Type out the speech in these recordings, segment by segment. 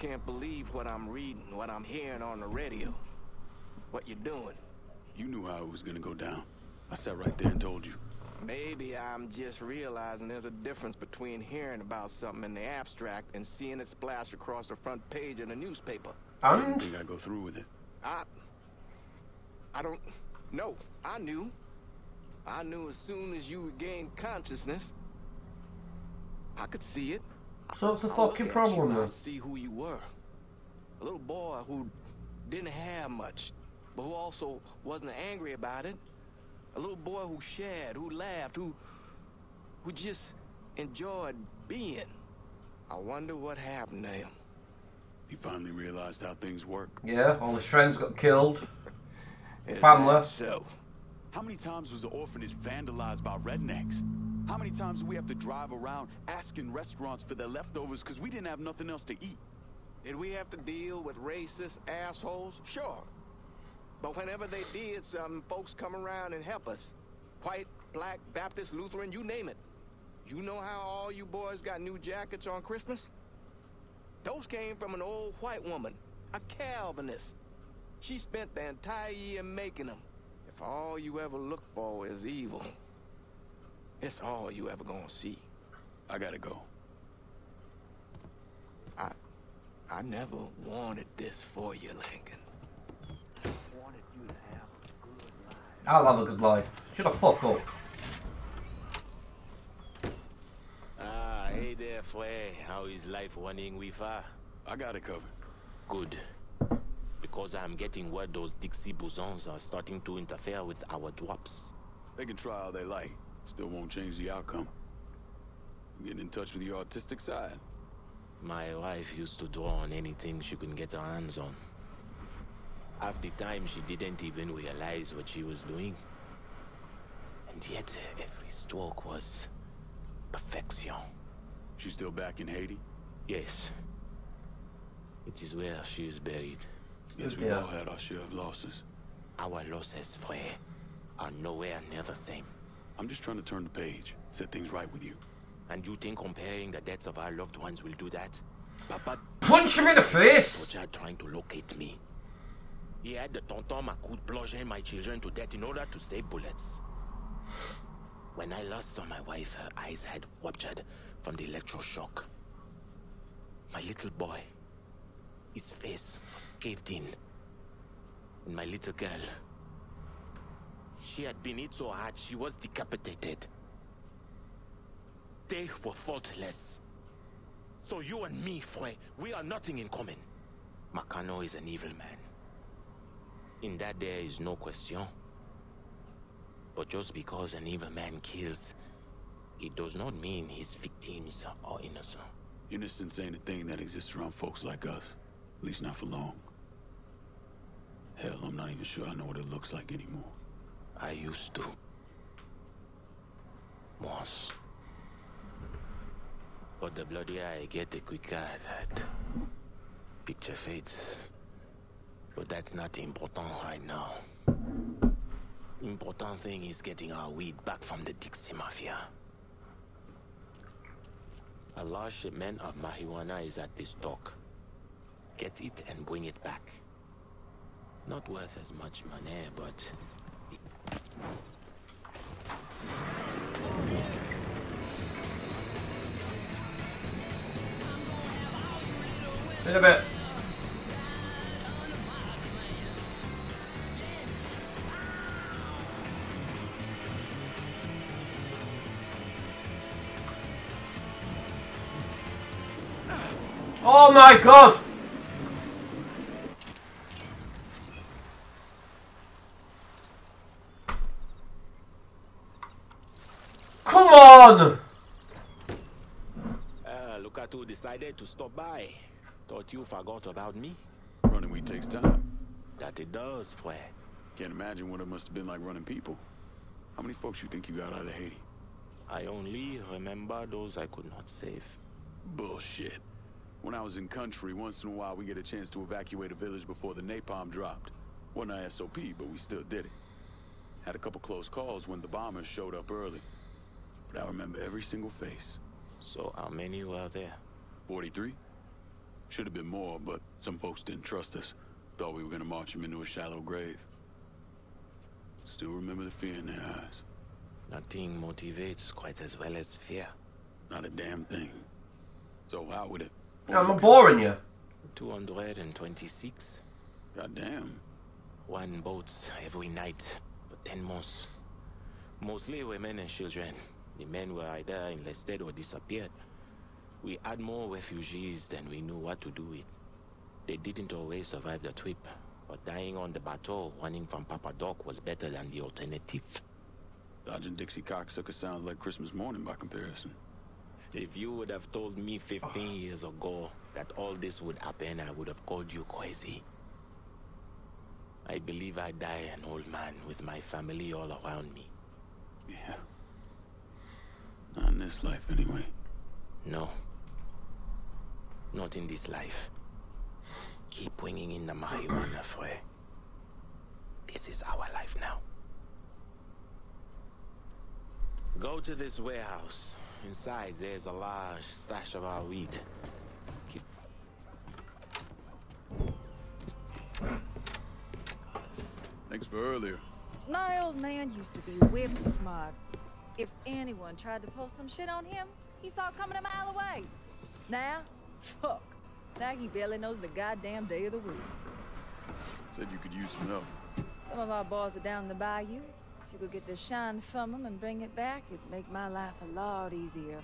can't believe what I'm reading, what I'm hearing on the radio. What you doing? You knew how it was gonna go down. I sat right there and told you. Maybe I'm just realizing there's a difference between hearing about something in the abstract and seeing it splash across the front page in a newspaper. I didn't think I'd go through with it. I... I don't... No, I knew. I knew as soon as you regained consciousness. I could see it. So what's the I fucking problem you and I see who you were. A little boy who didn't have much, but who also wasn't angry about it. A little boy who shared, who laughed, who who just enjoyed being. I wonder what happened to him. He finally realized how things work. Yeah, all his friends got killed. Is Family. that So, How many times was the orphanage vandalized by rednecks? How many times do we have to drive around asking restaurants for their leftovers because we didn't have nothing else to eat? did we have to deal with racist assholes? Sure. But whenever they did some folks come around and help us. White, black, Baptist, Lutheran, you name it. You know how all you boys got new jackets on Christmas? Those came from an old white woman, a Calvinist. She spent the entire year making them. If all you ever look for is evil, it's all you ever gonna see. I gotta go. I, I never wanted this for you, Lincoln. Wanted you to have a good life. I'll have a good life. Should I fuck up? Ah, hey there, Frey. How is life running with her? I got it covered. Good. Because I'm getting word those Dixie bosons are starting to interfere with our dwarfs. They can try all they like. Still won't change the outcome. I'm getting in touch with your artistic side. My wife used to draw on anything she could get her hands on. Half the time she didn't even realize what she was doing. And yet every stroke was perfection. She's still back in Haiti? Yes. It is where she is buried. Yes, we Yeah. all had our share of losses. Our losses, Frey, are nowhere near the same. I'm just trying to turn the page, set things right with you. And you think comparing the deaths of our loved ones will do that? Papa Punch him in the face! Roger trying to locate me. He had the Tonton Macoute plunging my children to death in order to save bullets. When I last saw my wife, her eyes had ruptured from the electroshock. My little boy, his face was caved in. And my little girl, she had been hit so hard she was decapitated. They were faultless. So you and me, Frey, we are nothing in common. Marcano is an evil man. In that there is no question. But just because an evil man kills, it does not mean his victims are innocent. Innocence ain't a thing that exists around folks like us. At least not for long. Hell, I'm not even sure I know what it looks like anymore. I used to. Moss. But the bloodier I get, the quicker that picture fades. But that's not important right now. Important thing is getting our weed back from the Dixie Mafia. A large shipment of marijuana is at this dock. Get it and bring it back. Not worth as much money, but In a bit. Oh my god! Come on! Look at who decided to stop by. Thought you forgot about me? Running weed takes time. That it does, Fred. Can't imagine what it must have been like running people. How many folks you think you got out of Haiti? I only remember those I could not save. Bullshit. When I was in country, once in a while we get a chance to evacuate a village before the napalm dropped. Wasn't our SOP, but we still did it. Had a couple close calls when the bombers showed up early. But I remember every single face. So how many were there? 43? Should have been more, but some folks didn't trust us. Thought we were gonna march them into a shallow grave. Still remember the fear in their eyes. Nothing motivates quite as well as fear. Not a damn thing. So how would it? I'm not boring you. 226. Goddamn. One boat every night for 10 months. Mostly women and children. The men were either enlisted or disappeared. We had more refugees than we knew what to do with. They didn't always survive the trip, but dying on the bateau running from Papa Doc was better than the alternative. Dodging Dixie cocksucker sounds like Christmas morning by comparison. If you would have told me 15 years ago that all this would happen, I would have called you crazy. I believe I die an old man with my family all around me. Yeah. Not in this life, anyway. No. Not in this life. Keep bringing in the marijuana, Frey. This is our life now. Go to this warehouse. Inside, there's a large stash of our wheat. Keep... Thanks for earlier. My old man used to be whip smart. If anyone tried to pull some shit on him, he saw it coming a mile away. Now, fuck. Now he barely knows the goddamn day of the week. Said you could use some help. Some of our boys are down in the bayou. If you could get the shine from them and bring it back, it'd make my life a lot easier.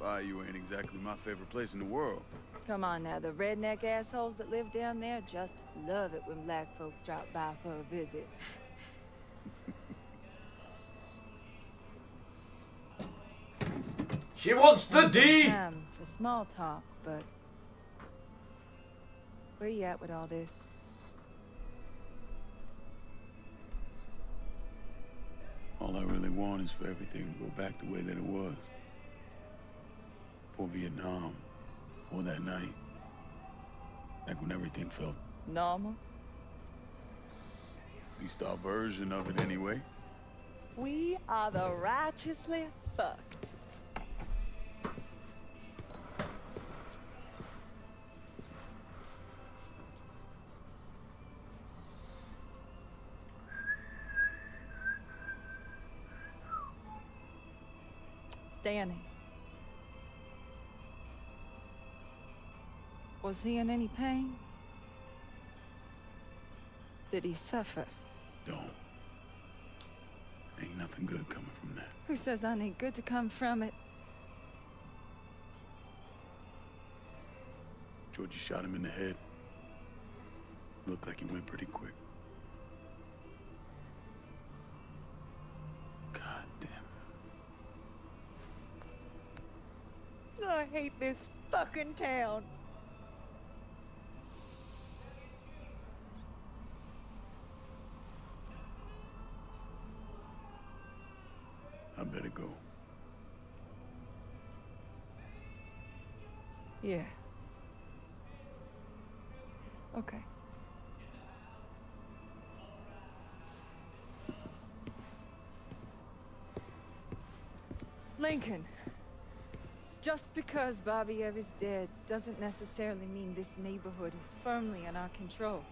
Bayou ain't exactly my favorite place in the world. Come on now, the redneck assholes that live down there just love it when black folks drop by for a visit. She wants the D. For small talk, but where you at with all this? All I really want is for everything to go back the way that it was. For Vietnam. For that night. Like when everything felt, Normal? at least our version of it anyway. We are the righteously fucked. Danny. Was he in any pain? Did he suffer? Don't. Ain't nothing good coming from that. Who says I need good to come from it? Giorgi shot him in the head. Looked like he went pretty quick. I hate this fucking town. I better go. Yeah. Okay. Lincoln. Just because Bobby Ever's dead doesn't necessarily mean this neighborhood is firmly in our control.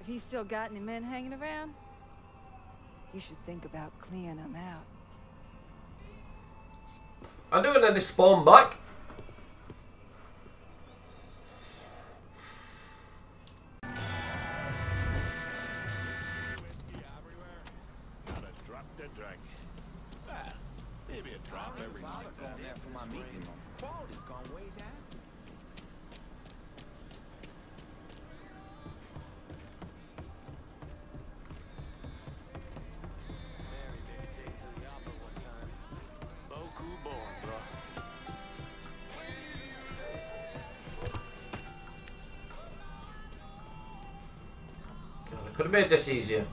If he's still got any men hanging around, you should think about clearing them out. I do let this spawn back. Gotta drop the drink. Maybe a drop every now and then. there for my meeting. Quality's gone way down. Beaucoup bon, bro. Could have made this easier.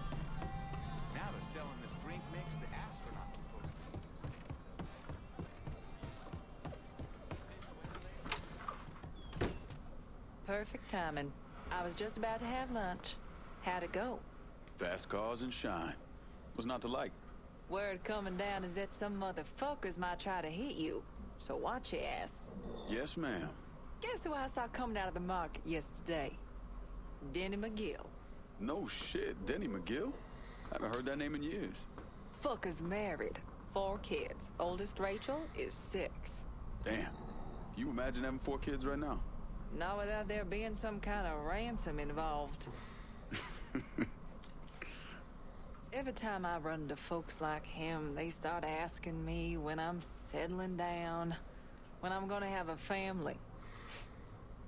Timing. I was just about to have lunch. How'd it go? Fast cars and shine. Was not to like. Word coming down is that some motherfuckers might try to hit you. So watch your ass. Yes, ma'am. Guess who I saw coming out of the market yesterday? Denny McGill. No shit, Denny McGill? I haven't heard that name in years. Fucker's married. Four kids. Oldest Rachel is six. Damn. You imagine having four kids right now? Not without there being some kind of ransom involved. Every time I run into folks like him, they start asking me when I'm settling down, when I'm gonna have a family.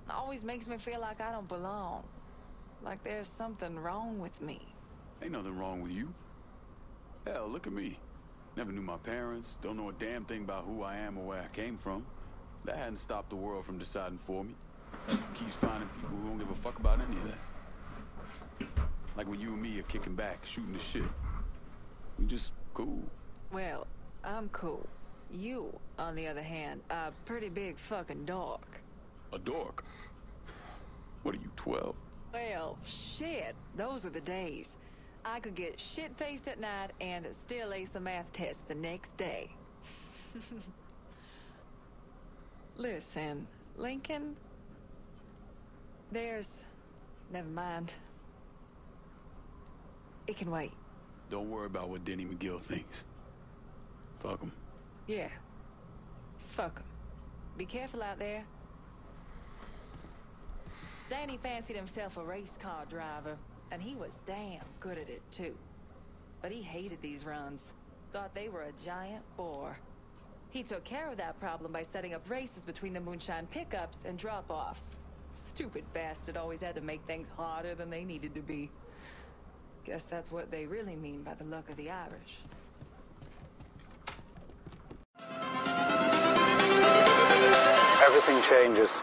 It always makes me feel like I don't belong. Like there's something wrong with me. Ain't nothing wrong with you. Hell, look at me. Never knew my parents, don't know a damn thing about who I am or where I came from. That hadn't stopped the world from deciding for me. Keeps finding people who don't give a fuck about any of that. Like when you and me are kicking back, shooting the shit. We just cool. Well, I'm cool. You, on the other hand, are a pretty big fucking dork. A dork. What are you, 12? Well, shit, those were the days. I could get shit-faced at night and still ace a math test the next day. Listen, Lincoln, there's... Never mind. It can wait. Don't worry about what Denny McGill thinks. Fuck him. Yeah. Fuck him. Be careful out there. Danny fancied himself a race car driver, and he was damn good at it too. But he hated these runs. Thought they were a giant bore. He took care of that problem by setting up races between the moonshine pickups and drop-offs. Stupid bastard always had to make things harder than they needed to be. Guess that's what they really mean by the luck of the Irish. Everything changes.